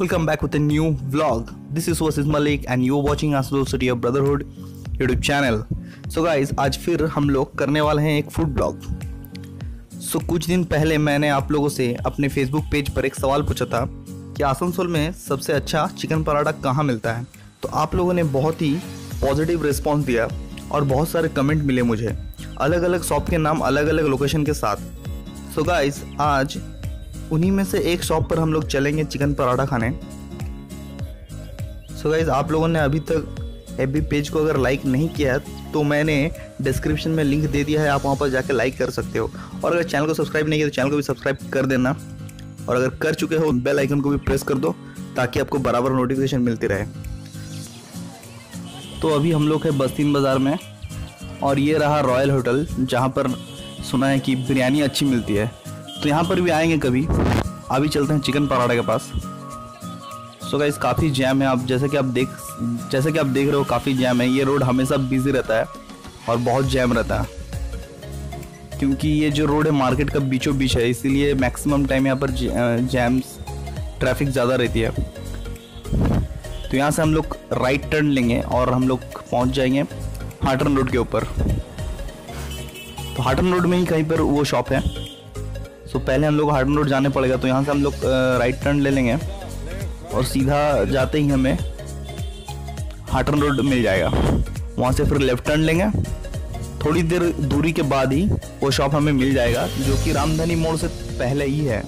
Welcome back with a new vlog. This is Wasis Malik and you're watching Asdol City of Brotherhood YouTube channel. So guys, आज फिर हम लोग करने वाले हैं एक फ़ूड ब्लॉग सो so, कुछ दिन पहले मैंने आप लोगों से अपने फेसबुक पेज पर एक सवाल पूछा था कि आसनसोल में सबसे अच्छा चिकन पराठा कहाँ मिलता है तो आप लोगों ने बहुत ही पॉजिटिव रिस्पॉन्स दिया और बहुत सारे कमेंट मिले मुझे अलग अलग शॉप के नाम अलग अलग लोकेशन के साथ सो so गाइस आज उन्हीं में से एक शॉप पर हम लोग चलेंगे चिकन पराठा खाने। सो so गाइज़ आप लोगों ने अभी तक एबी पेज को अगर लाइक नहीं किया है तो मैंने डिस्क्रिप्शन में लिंक दे दिया है, आप वहाँ पर जाकर लाइक कर सकते हो। और अगर चैनल को सब्सक्राइब नहीं किया तो चैनल को भी सब्सक्राइब कर देना। और अगर कर चुके हो बेल आइकन को भी प्रेस कर दो, ताकि आपको बराबर नोटिफिकेशन मिलती रहे। तो अभी हम लोग हैं बस्तीन बाज़ार में, और ये रहा रॉयल होटल जहाँ पर सुना है कि बिरयानी अच्छी मिलती है। तो यहाँ पर भी आएँगे कभी। अभी चलते हैं चिकन पराठा के पास। सो गाइस काफ़ी जैम है। आप जैसे कि आप देख, जैसे कि आप देख रहे हो, काफ़ी जैम है। ये रोड हमेशा बिज़ी रहता है और बहुत जैम रहता है। क्योंकि ये जो रोड है मार्केट का बीचों बीच है। इसीलिए मैक्सिमम टाइम यहाँ पर जैम्स ट्रैफ़िक ज़्यादा रहती है। तो यहाँ से हम लोग राइट टर्न लेंगे और हम लोग पहुँच जाएँगे हाटन रोड के ऊपर। तो हाटन रोड में ही कहीं पर वो शॉप है। सो पहले हम लोग हार्डन रोड जाने पड़ेगा तो यहाँ से हम लोग राइट टर्न ले लेंगे। और सीधा जाते ही हमें हार्टन रोड मिल जाएगा। वहाँ से फिर लेफ़्ट टर्न लेंगे। थोड़ी देर दूरी के बाद ही वो शॉप हमें मिल जाएगा, जो कि रामधनी मोड़ से पहले ही है।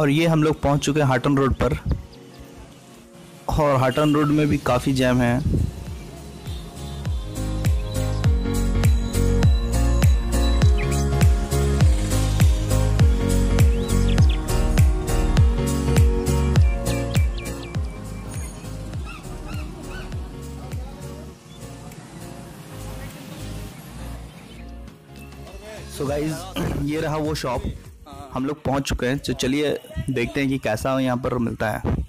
और ये हम लोग पहुँच चुके हैं हाटन रोड पर। और हाटन रोड में भी काफ़ी जैम है। सो so गाइज़ ये रहा वो शॉप हम लोग पहुँच चुके हैं तो चलिए देखते हैं कि कैसा यहाँ पर मिलता है।